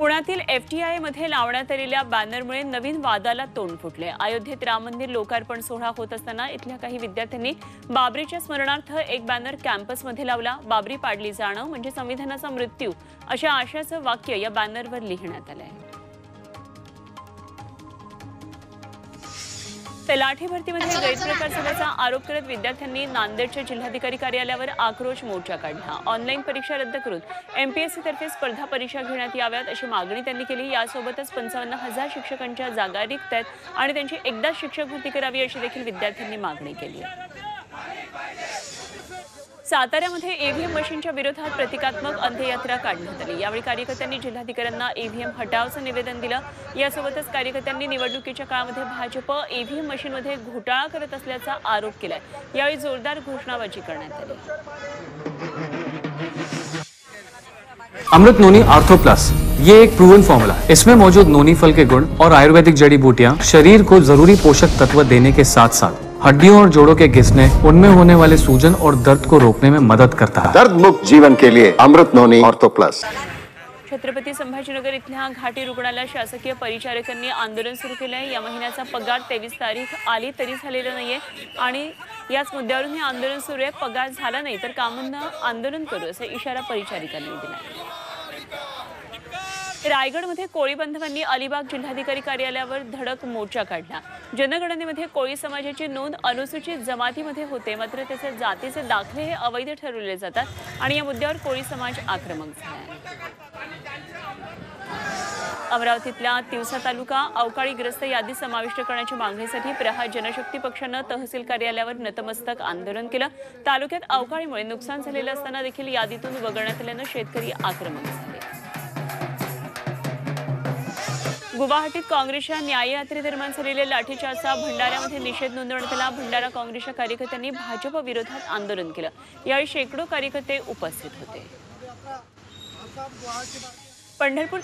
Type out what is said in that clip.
पुण्यातील F T आयमध्ये लावण्यात आलेल्या बॅनरमुळे नवीन वादाला तोंड फुटले अयोध्येत राम मंदिर लोकार्पण सोहळा होत असताना इथल्या काही विद्यार्थ्यांनी बाबरीच्या स्मरणार्थ एक बॅनर कॅम्पसमध्ये लावला. बाबरी पाडली जाणं म्हणजे संविधानाचा मृत्यू अशा आशयाचं वाक्य या बॅनरवर लिहिण्यात आलं आहे लाठी भरतीमध्ये गैरप्रकार झाल्याचा आरोप करत विद्यार्थ्यांनी नांदेडच्या जिल्हाधिकारी कार्यालयावर आक्रोश मोर्चा काढला. ऑनलाईन परीक्षा रद्द करून एमपीएससी तर्फे स्पर्धा परीक्षा घेण्यात याव्यात अशी मागणी त्यांनी केली. यासोबतच पंचावन्न हजार शिक्षकांच्या जागा रिक्त आहेत आणि त्यांची एकदाच शिक्षक भरती करावी अशी देखील विद्यार्थ्यांनी मागणी केली. आहे साताऱ्यामध्ये ईव्हीएम मशीनच्या विरोधात प्रतिकात्मक अंत्ययात्रा काढण्यात आली. यावेळी कार्यकर्त्यांनी जिल्हाधिकाऱ्यांना ईव्हीएम हटावचं निवेदन दिलं. यासोबतच कार्यकर्त्यांनी निवडणुकीच्या काळामध्ये भाजप ईव्हीएम मशीनमध्ये घोटाळा करत असल्याचा आरोप केलाय. यावेळी जोरदार घोषणाबाजी करण्यात आली. Amrit noni ortho plus. ये एक प्रूवन फॉर्मूला है इसमें मौजूद नोनी फल के गुण और आयुर्वेदिक जड़ी बूटियां शरीर को जरूरी पोषक तत्व देने के साथ साथ हड्डियों और जोड़ों के घिसने उनमें होने वाले सूजन और दर्द को रोकने में मदद करता है। दर्द मुक्त जीवन के लिए Amrit noni ortho plus. Chhatrapati Sambhajinagar इथल्या घाटी रुग्णालयात शासकीय परिचारकांनी आंदोलन सुरू केलं आहे. या महिन्याचा पगार तेवीस तारीख आली तरी झालेला नाहीये. आणि याच मुद्द्यावरून हे आंदोलन सुरू आहे. पगार झाला नाही तर कामांना आंदोलन करू असा इशारा परिचारिकांनी दिला रायगडमध्ये कोळी बांधवांनी अलिबाग जिल्हाधिकारी कार्यालयावर धडक मोर्चा काढला. जनगणनेमध्ये कोळी समाजाची नोंद अनुसूचित जमातीमध्ये होते मात्र त्याचे जातीचे दाखले हे अवैध ठरवले जातात आणि या मुद्द्यावर कोळी समाज आक्रमक झाला अमरावतीतल्या तिवसा तालुका अवकाळीग्रस्त यादी समाविष्ट करण्याच्या मागणीसाठी प्रहार जनशक्ती पक्षानं तहसील कार्यालयावर नतमस्तक आंदोलन केलं. तालुक्यात अवकाळीमुळे नुकसान झालेलं असताना देखील यादीतून वगळण्यात आल्यानं शेतकरी आक्रमक झाले. गुवाहाटीत काँग्रेसच्या न्याययात्रेदरम्यान झालेल्या लाठीचार्जचा भंडाऱ्यामध्ये निषेध नोंदवण्यात आला. भंडारा काँग्रेसच्या कार्यकर्त्यांनी भाजप विरोधात आंदोलन केलं. यावेळी शेकडो कार्यकर्ते उपस्थित होते. पंढरपूर